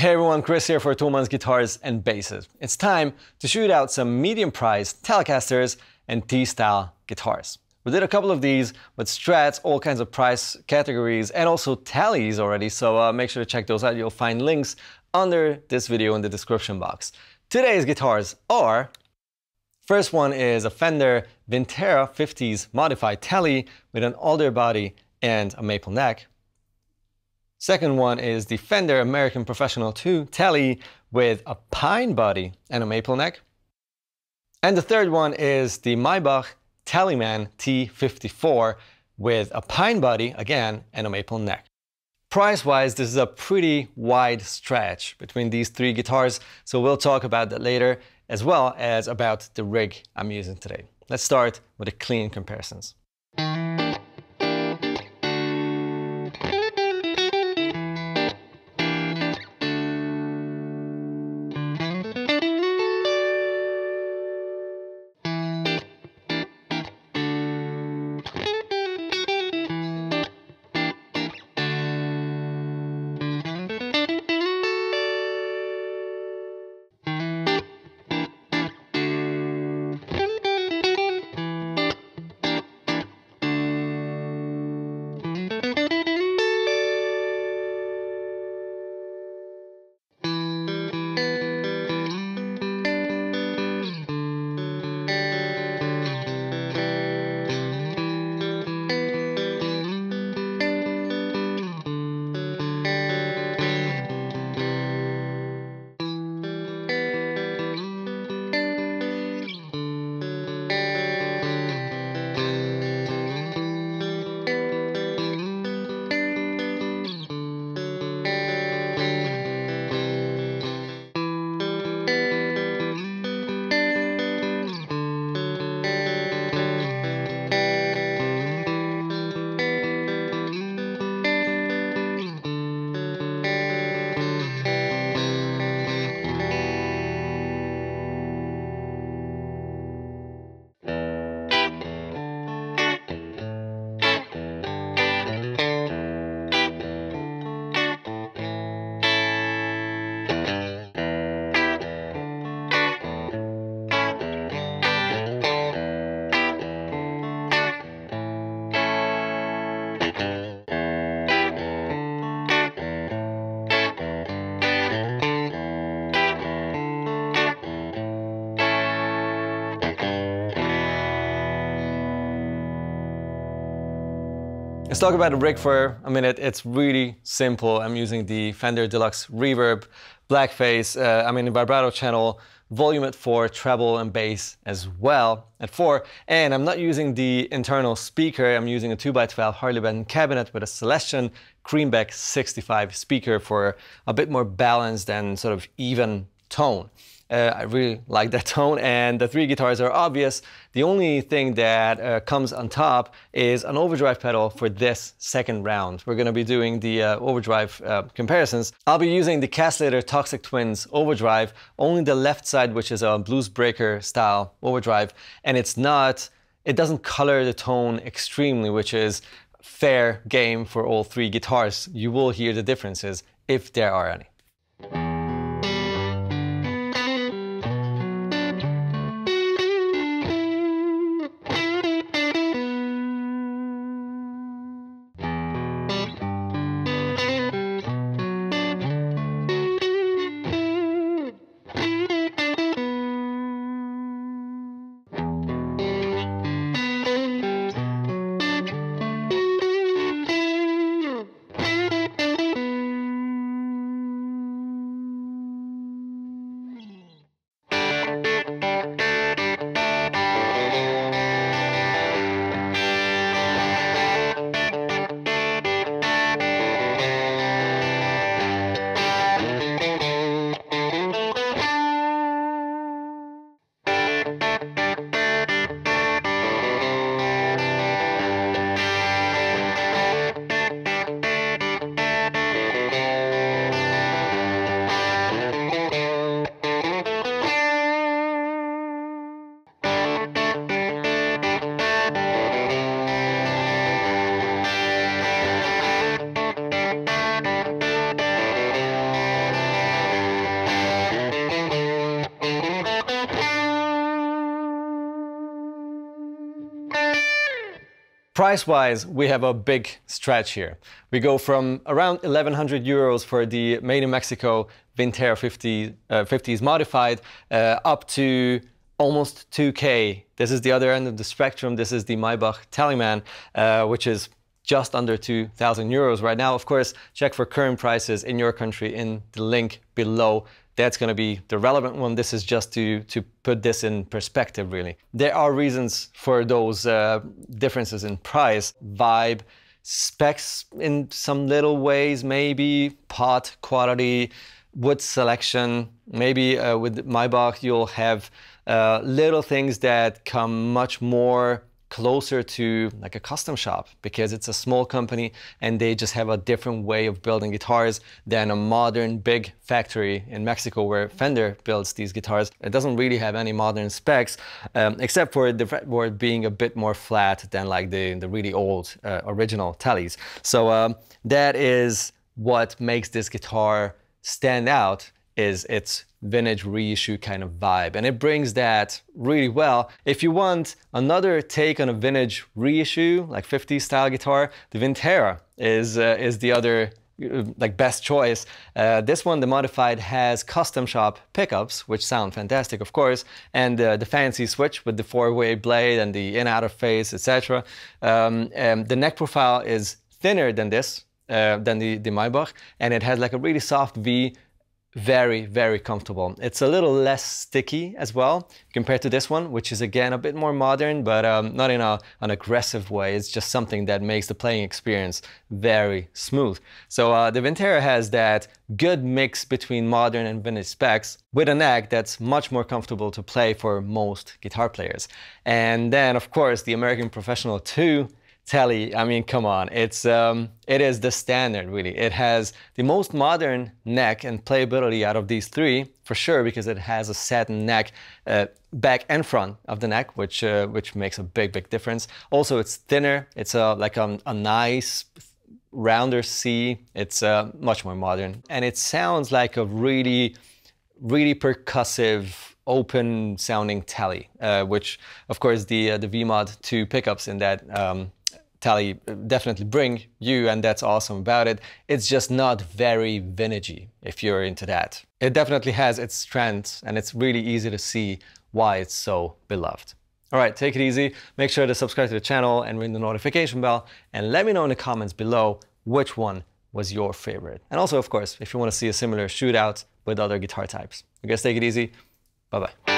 Hey everyone, Kris here for Thomanns Guitars and Basses. It's time to shoot out some medium priced Telecasters and T-style guitars. We did a couple of these with strats, all kinds of price categories, and also Teles already, so uh, make sure to check those out. You'll find links under this video in the description box. Today's guitars are First one is a Fender Vintera 50s modified Tele with an alder body and a maple neck. Second one is the Fender American Professional 2 Tele with a pine body and a maple neck. And the third one is the Maybach Teleman T54 with a pine body again and a maple neck. Price-wise, this is a pretty wide stretch between these three guitars, so we'll talk about that later, as well as about the rig I'm using today. Let's start with the clean comparisons. Let's talk about the rig for a minute. It's really simple. I'm using the Fender Deluxe Reverb Blackface. Uh, I'm in the vibrato channel, volume at 4, treble and bass as well at 4. And I'm not using the internal speaker. I'm using a 2x12 Harley Benton cabinet with a Celestion Creamback 65 speaker for a bit more balanced and sort of even tone. Uh, I really like that tone and the three guitars are obvious. The only thing that uh, comes on top is an overdrive pedal for this second round. We're going to be doing the uh, overdrive uh, comparisons. I'll be using the Caslator Toxic Twins overdrive, only the left side which is a blues breaker style overdrive and it's not, it doesn't color the tone extremely which is fair game for all three guitars. You will hear the differences if there are any. Price-wise, we have a big stretch here. We go from around 1100 euros for the made in Mexico Vintera 50, uh, 50s modified uh, up to almost 2K. This is the other end of the spectrum. This is the Maybach Teleman, uh, which is just under 2,000 euros right now. Of course, check for current prices in your country in the link below that's going to be the relevant one. This is just to, to put this in perspective, really. There are reasons for those uh, differences in price, vibe, specs in some little ways, maybe pot quality, wood selection. Maybe uh, with Maybach, you'll have uh, little things that come much more closer to like a custom shop because it's a small company and they just have a different way of building guitars than a modern big factory in Mexico where Fender builds these guitars. It doesn't really have any modern specs um, except for the fretboard being a bit more flat than like the, the really old uh, original Teles. So um, that is what makes this guitar stand out is its vintage reissue kind of vibe. And it brings that really well. If you want another take on a vintage reissue, like 50s style guitar, the Vintera is, uh, is the other uh, like best choice. Uh, this one, the modified, has custom shop pickups, which sound fantastic, of course, and uh, the fancy switch with the four-way blade and the in-outer phase, etc. Um, the neck profile is thinner than this, uh, than the, the Maybach, and it has like a really soft V very, very comfortable. It's a little less sticky as well compared to this one, which is again a bit more modern, but um, not in a, an aggressive way. It's just something that makes the playing experience very smooth. So uh, the Vintera has that good mix between modern and vintage specs with a neck that's much more comfortable to play for most guitar players. And then, of course, the American Professional 2 Tele, I mean, come on, it's um, it is the standard really. It has the most modern neck and playability out of these three for sure because it has a satin neck, uh, back and front of the neck, which uh, which makes a big big difference. Also, it's thinner. It's a like a, a nice rounder C. It's uh, much more modern, and it sounds like a really really percussive open sounding Tele, uh, which of course the uh, the VMod 2 pickups in that um, Tele uh, definitely bring you, and that's awesome about it. It's just not very vintagey if you're into that. It definitely has its strengths, and it's really easy to see why it's so beloved. All right, take it easy. Make sure to subscribe to the channel and ring the notification bell, and let me know in the comments below which one was your favorite. And also, of course, if you want to see a similar shootout with other guitar types. You guys take it easy. Bye-bye.